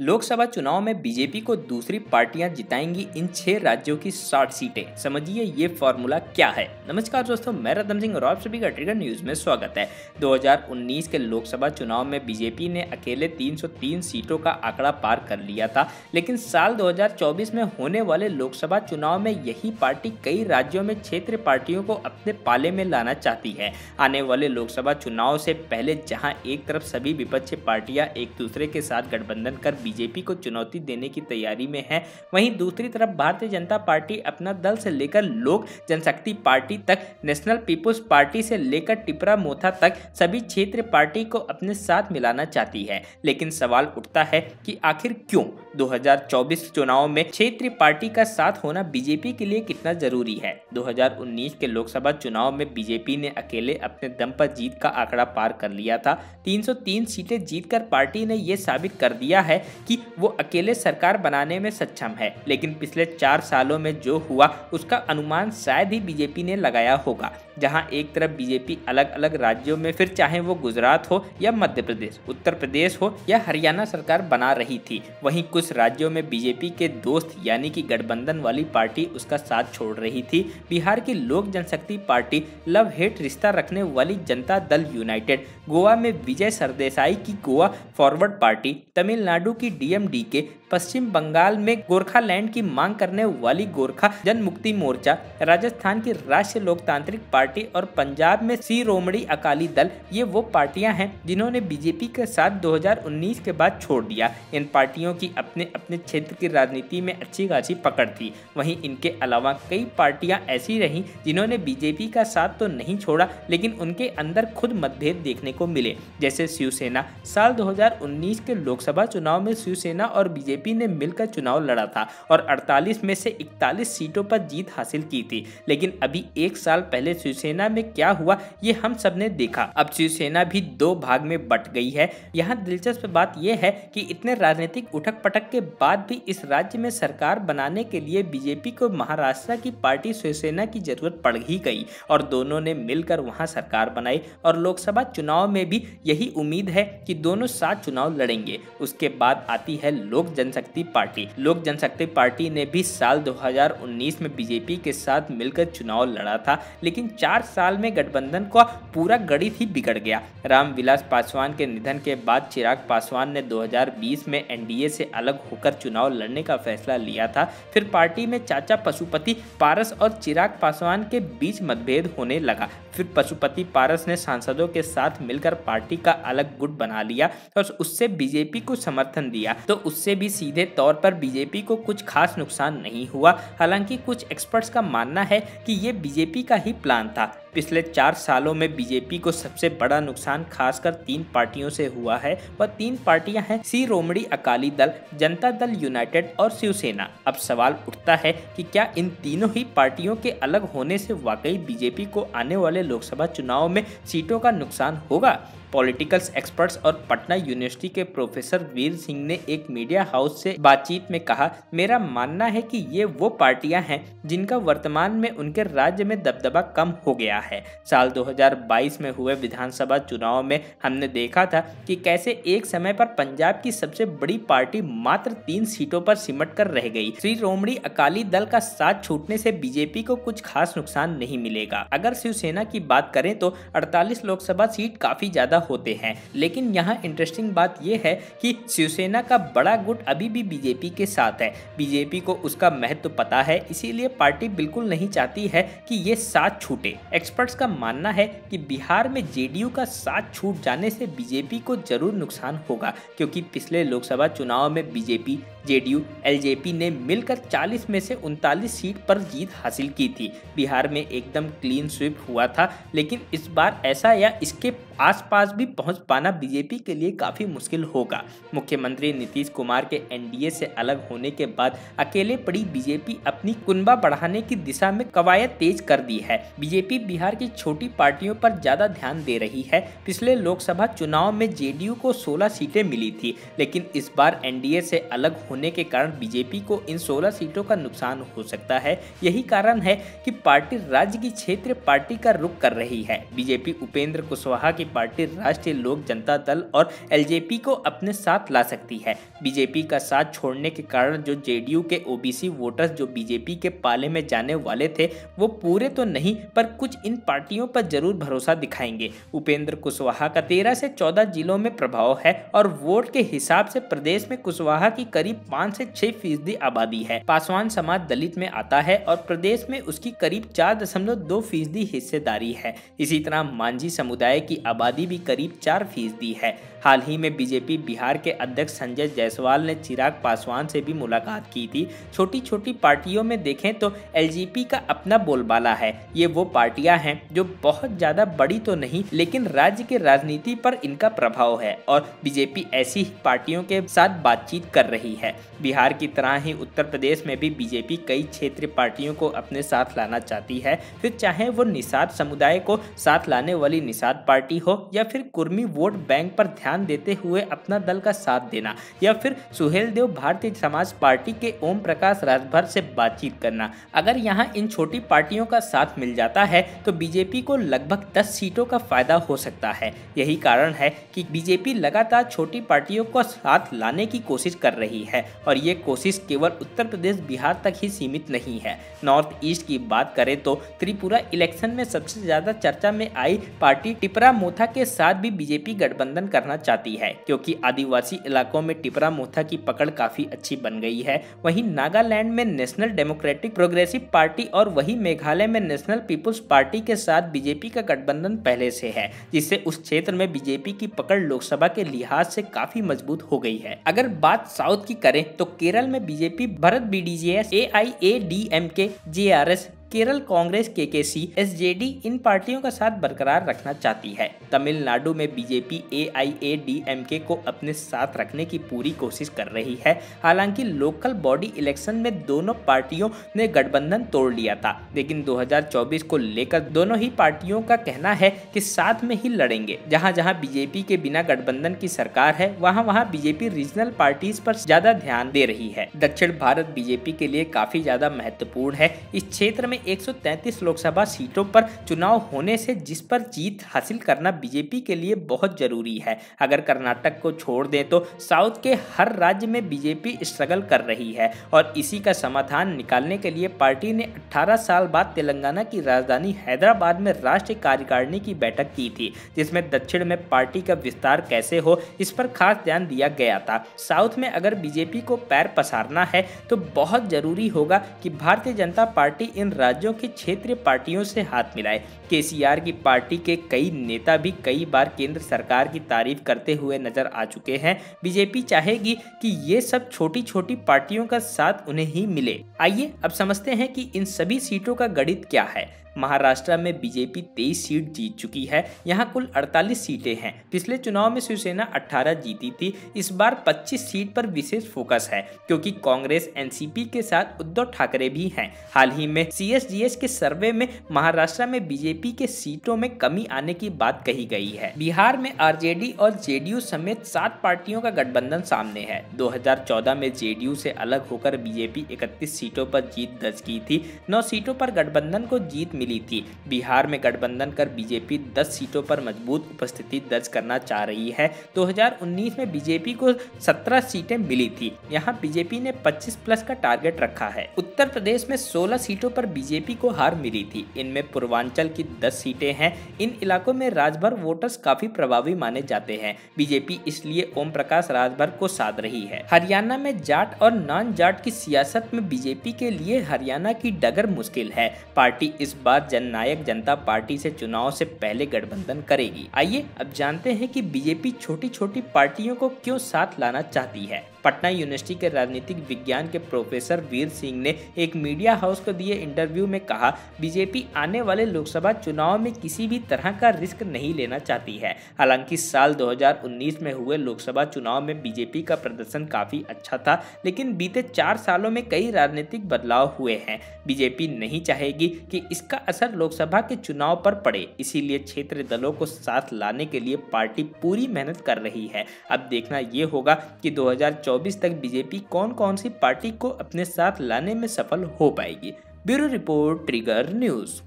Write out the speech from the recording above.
लोकसभा चुनाव में बीजेपी को दूसरी पार्टियाँ जिताएँगी इन छह राज्यों की साठ सीटें। समझिए ये फॉर्मूला क्या है। नमस्कार दोस्तों, मैं रतन सिंह और आप सभी का ट्रिगर न्यूज़ में स्वागत है। 2019 के लोकसभा चुनाव में बीजेपी ने अकेले 303 सीटों का आंकड़ा पार कर लिया था, लेकिन साल 2024 में होने वाले लोकसभा चुनाव में यही पार्टी कई राज्यों में क्षेत्रीय पार्टियों को अपने पाले में लाना चाहती है। आने वाले लोकसभा चुनाव से पहले जहाँ एक तरफ़ सभी विपक्षी पार्टियाँ एक दूसरे के साथ गठबंधन कर बीजेपी को चुनौती देने की तैयारी में है। वहीं दूसरी तरफ़ भारतीय जनता पार्टी अपना दल से लेकर लोक जनशक्ति पार्टी तक, नेशनल पीपुल्स पार्टी से लेकर टिपरा मोथा तक सभी क्षेत्र पार्टी को अपने साथ मिलाना चाहती है। लेकिन सवाल उठता है कि आखिर क्यों? 2024 चुनाव में क्षेत्रीय पार्टी का साथ होना बीजेपी के लिए कितना ज़रूरी है? 2019 के लोकसभा चुनाव में बीजेपी ने अकेले अपने दम पर जीत का आंकड़ा पार कर लिया था। 303 सीटें जीतकर पार्टी ने यह साबित कर दिया है कि वो अकेले सरकार बनाने में सक्षम है, लेकिन पिछले चार सालों में जो हुआ, उसका अनुमान शायद ही बीजेपी ने लगाया होगा। जहाँ एक तरफ़ बीजेपी अलग अलग राज्यों में फिर चाहे वो गुजरात हो या मध्य प्रदेश, उत्तर प्रदेश हो या हरियाणा सरकार बना रही थी, वहीं कुछ राज्यों में बीजेपी के दोस्त यानी कि गठबंधन वाली पार्टी उसका साथ छोड़ रही थी। बिहार की लोक जनशक्ति पार्टी लव हेट रिश्ता रखने वाली जनता दल यूनाइटेड, गोवा में विजय सरदेसाई की गोवा फॉरवर्ड पार्टी, तमिलनाडु की डीएमडीके पश्चिम बंगाल में गोरखालैंड की मांग करने वाली गोरखा जन मुक्ति मोर्चा, राजस्थान की राष्ट्रीय लोकतांत्रिक पार्टी और पंजाब में सी रोमड़ी अकाली दल, ये वो पार्टियाँ हैं जिन्होंने बीजेपी के साथ 2019 के बाद छोड़ दिया। इन पार्टियों की अपने अपने क्षेत्र की राजनीति में अच्छी खासी पकड़ थी। वहीं इनके अलावा कई पार्टियाँ ऐसी रहीं जिन्होंने बीजेपी का साथ तो नहीं छोड़ा, लेकिन उनके अंदर खुद मतभेद देखने को मिले। जैसे शिवसेना, साल 2019 के लोकसभा चुनाव में शिवसेना और बीजेपी बीजेपी ने मिलकर चुनाव लड़ा था और 48 में से 41 सीटों पर जीत हासिल की थी। लेकिन अभी एक साल पहले शिवसेना में क्या हुआ, ये हम सबने देखा। अब शिवसेना भी दो भाग में बट गई है। यहाँ दिलचस्प बात यह है कि इतने राजनीतिक उठक पटक के बाद भी इस राज्य में सरकार बनाने के लिए बीजेपी को महाराष्ट्र की पार्टी शिवसेना की ज़रूरत पड़ ही गई और दोनों ने मिलकर वहाँ सरकार बनाई और लोकसभा चुनाव में भी यही उम्मीद है कि दोनों साथ चुनाव लड़ेंगे। उसके बाद आती है लोक जन जनशक्ति पार्टी। लोक जनशक्ति पार्टी ने भी साल 2019 में बीजेपी के साथ मिलकर चुनाव लड़ा था, लेकिन चार साल में गठबंधन का पूरा गणित ही बिगड़ गया। रामविलास पासवान के निधन के बाद चिराग पासवान ने 2020 में एनडीए से अलग होकर चुनाव लड़ने का फैसला लिया था। फिर पार्टी में चाचा पशुपति पारस और चिराग पासवान के बीच मतभेद होने लगा। फिर पशुपति पारस ने सांसदों के साथ मिलकर पार्टी का अलग गुट बना लिया और उससे बीजेपी को समर्थन दिया। तो उससे भी सीधे तौर पर बीजेपी को कुछ खास नुकसान नहीं हुआ। हालाँकि कुछ एक्सपर्ट्स का मानना है कि ये बीजेपी का ही प्लान था। पिछले चार सालों में बीजेपी को सबसे बड़ा नुकसान खासकर तीन पार्टियों से हुआ है। वह तीन पार्टियाँ हैं, सी रोमड़ी अकाली दल, जनता दल यूनाइटेड और शिवसेना। अब सवाल उठता है कि क्या इन तीनों ही पार्टियों के अलग होने से वाकई बीजेपी को आने वाले लोकसभा चुनाव में सीटों का नुकसान होगा? पॉलिटिकल्स एक्सपर्ट्स और पटना यूनिवर्सिटी के प्रोफेसर वीर सिंह ने एक मीडिया हाउस से बातचीत में कहा, मेरा मानना है कि ये वो पार्टियाँ हैं जिनका वर्तमान में उनके राज्य में दबदबा कम हो गया है। साल 2022 में हुए विधानसभा चुनाव में हमने देखा था कि कैसे एक समय पर पंजाब की सबसे बड़ी पार्टी मात्र तीन सीटों पर सिमट कर रह गई। श्री रोमड़ी अकाली दल का साथ छूटने से बीजेपी को कुछ खास नुकसान नहीं मिलेगा। अगर शिवसेना की बात करें तो 48 लोकसभा सीट काफ़ी ज़्यादा होते हैं। लेकिन यहाँ इंटरेस्टिंग बात यह है कि शिवसेना का बड़ा गुट अभी भी बीजेपी के साथ है। बीजेपी को उसका महत्व पता है, इसीलिए पार्टी बिल्कुल नहीं चाहती है कि ये साथ छूटे। एक्सपर्ट्स का मानना है कि बिहार में जेडीयू का साथ छूट जाने से बीजेपी को ज़रूर नुकसान होगा, क्योंकि पिछले लोकसभा चुनाव में बीजेपी, जेडीयू, एलजेपी ने मिलकर 40 में से उनतालीस सीट पर जीत हासिल की थी। बिहार में एकदम क्लीन स्वीप हुआ था, लेकिन इस बार ऐसा या इसके आसपास भी पहुँच पाना बीजेपी के लिए काफ़ी मुश्किल होगा। मुख्यमंत्री नीतीश कुमार के एनडीए से अलग होने के बाद अकेले पड़ी बीजेपी अपनी कुनबा बढ़ाने की दिशा में कवायद तेज कर दी है। बीजेपी बिहार की छोटी पार्टियों पर ज़्यादा ध्यान दे रही है। पिछले लोकसभा चुनाव में जेडीयू को 16 सीटें मिली थी, लेकिन इस बार एनडीए से अलग होने के कारण बीजेपी को इन 16 सीटों का नुकसान हो सकता है। यही कारण है कि पार्टी राज्य की क्षेत्र पार्टी का रुख कर रही है। बीजेपी उपेंद्र कुशवाहा की पार्टी राष्ट्रीय लोक जनता दल और एलजेपी को अपने साथ ला सकती है। बीजेपी का साथ छोड़ने के कारण जो जेडीयू के ओबीसी वोटर्स जो बीजेपी के पाले में जाने वाले थे, वो पूरे तो नहीं, पर कुछ इन पार्टियों पर ज़रूर भरोसा दिखाएँगे। उपेंद्र कुशवाहा का तेरह से चौदह जिलों में प्रभाव है और वोट के हिसाब से प्रदेश में कुशवाहा की करीब पाँच से छह फ़ीसदी आबादी है। पासवान समाज दलित में आता है और प्रदेश में उसकी करीब चार दशमलव दो फ़ीसदी हिस्सेदारी है। इसी तरह मांझी समुदाय की आबादी भी करीब चार फ़ीसदी है। हाल ही में बीजेपी बिहार के अध्यक्ष संजय जायसवाल ने चिराग पासवान से भी मुलाकात की थी। छोटी छोटी पार्टियों में देखें तो एलजीपी का अपना बोलबाला है। ये वो पार्टियाँ हैं जो बहुत ज़्यादा बड़ी तो नहीं, लेकिन राज्य के राजनीति पर इनका प्रभाव है और बीजेपी ऐसी ही पार्टियों के साथ बातचीत कर रही है। बिहार की तरह ही उत्तर प्रदेश में भी बीजेपी कई क्षेत्रीय पार्टियों को अपने साथ लाना चाहती है। फिर चाहे वो निषाद समुदाय को साथ लाने वाली निषाद पार्टी हो या फिर कुर्मी वोट बैंक पर ध्यान देते हुए अपना दल का साथ देना, या फिर सुहेल देव भारतीय समाज पार्टी के ओम प्रकाश राजभर से बातचीत करना। अगर यहाँ इन छोटी पार्टियों का साथ मिल जाता है तो बीजेपी को लगभग 10 सीटों का फ़ायदा हो सकता है। यही कारण है कि बीजेपी लगातार छोटी पार्टियों को साथ लाने की कोशिश कर रही है, और ये कोशिश केवल उत्तर प्रदेश, बिहार तक ही सीमित नहीं है। नॉर्थ ईस्ट की बात करें तो त्रिपुरा इलेक्शन में सबसे ज़्यादा चर्चा में आई पार्टी टिपरा मोथा के साथ भी बीजेपी गठबंधन करना चाहती है, क्योंकि आदिवासी इलाकों में टिपरा मोथा की पकड़ काफ़ी अच्छी बन गई है। वहीं नागालैंड में नेशनल डेमोक्रेटिक प्रोग्रेसिव पार्टी और वही मेघालय में नेशनल पीपुल्स पार्टी के साथ बीजेपी का गठबंधन पहले से है, जिससे उस क्षेत्र में बीजेपी की पकड़ लोकसभा के लिहाज से काफ़ी मज़बूत हो गई है। अगर बात साउथ की करें तो केरल में BJP Bharat BDJS A I A D M K J R S Kerala Congress के के सी एस जे डी इन पार्टियों का साथ बरकरार रखना चाहती है। तमिलनाडु में BJP A I A D M K को अपने साथ रखने की पूरी कोशिश कर रही है। हालाँकि लोकल बॉडी इलेक्शन में दोनों पार्टियों ने गठबंधन तोड़ लिया था। लेकिन 2024 को लेकर दोनों ही पार्टियों का कहना है कि साथ में ही लड़ेंगे। जहाँ जहाँ बीजेपी के बिना गठबंधन की सरकार है वहाँ वहाँ बीजेपी रीजनल पार्टीज़ पर ज़्यादा ध्यान दे रही है। दक्षिण भारत बीजेपी के लिए काफ़ी ज़्यादा महत्वपूर्ण है। इस क्षेत्र में 133 लोकसभा सीटों पर चुनाव होने से जिस पर जीत हासिल करना बीजेपी के लिए बहुत ज़रूरी है। अगर कर्नाटक को छोड़ दें तो साउथ के हर राज्य में बीजेपी स्ट्रगल कर रही है और इसी का समाधान निकालने के लिए पार्टी ने 18 साल बाद तेलंगाना की राजधानी हैदराबाद में राष्ट्रीय कार्यकारिणी की बैठक की थी, जिसमें दक्षिण में पार्टी का विस्तार कैसे हो इस पर खास ध्यान दिया गया था। साउथ में अगर बीजेपी को पैर पसारना है तो बहुत ज़रूरी होगा कि भारतीय जनता पार्टी इन राज्यों के क्षेत्रीय पार्टियों से हाथ मिलाए। केसीआर की पार्टी के कई नेता भी कई बार केंद्र सरकार की तारीफ़ करते हुए नज़र आ चुके हैं। बीजेपी चाहेगी कि ये सब छोटी छोटी पार्टियों का साथ उन्हें ही मिले। आइए अब समझते हैं कि इन सभी सीटों का गणित क्या है। महाराष्ट्र में बीजेपी तेईस सीट जीत चुकी है, यहाँ कुल 48 सीटें हैं। पिछले चुनाव में शिवसेना 18 जीती थी, इस बार 25 सीट पर विशेष फोकस है, क्योंकि कांग्रेस, एनसीपी के साथ उद्धव ठाकरे भी हैं। हाल ही में सीएसडीएस के सर्वे में महाराष्ट्र में बीजेपी के सीटों में कमी आने की बात कही गई है। बिहार में आरजेडी और जेडीयू समेत सात पार्टियों का गठबंधन सामने है। दो हज़ार चौदह में जेडीयू से अलग होकर बीजेपी इकतीस सीटों पर जीत दर्ज की थी। नौ सीटों पर गठबंधन को जीत मिली थी। बिहार में गठबंधन कर बीजेपी 10 सीटों पर मज़बूत उपस्थिति दर्ज करना चाह रही है। 2019 में बीजेपी को 17 सीटें मिली थी। यहाँ बीजेपी ने 25 प्लस का टारगेट रखा है। उत्तर प्रदेश में 16 सीटों पर बीजेपी को हार मिली थी। इनमें पूर्वांचल की 10 सीटें हैं। इन इलाकों में राजभर वोटर्स काफ़ी प्रभावी माने जाते हैं। बीजेपी इसलिए ओम प्रकाश राजभर को साध रही है। हरियाणा में जाट और नॉन जाट की सियासत में बीजेपी के लिए हरियाणा की डगर मुश्किल है। पार्टी इस बार बाद जननायक जनता पार्टी से चुनाव से पहले गठबंधन करेगी। आइए अब जानते हैं कि बीजेपी छोटी छोटी पार्टियों को क्यों साथ लाना चाहती है। पटना यूनिवर्सिटी के राजनीतिक विज्ञान के प्रोफेसर वीर सिंह ने एक मीडिया हाउस को दिए इंटरव्यू में कहा, बीजेपी आने वाले लोकसभा चुनाव में किसी भी तरह का रिस्क नहीं लेना चाहती है। हालाँकि साल 2019 में हुए लोकसभा चुनाव में बीजेपी का प्रदर्शन काफ़ी अच्छा था, लेकिन बीते चार सालों में कई राजनीतिक बदलाव हुए हैं। बीजेपी नहीं चाहेगी कि इसका असर लोकसभा के चुनाव पर पड़े। इसीलिए क्षेत्र दलों को साथ लाने के लिए पार्टी पूरी मेहनत कर रही है। अब देखना ये होगा कि 2024 तक बीजेपी कौन कौन सी पार्टी को अपने साथ लाने में सफल हो पाएगी। Bureau report, Trigger News.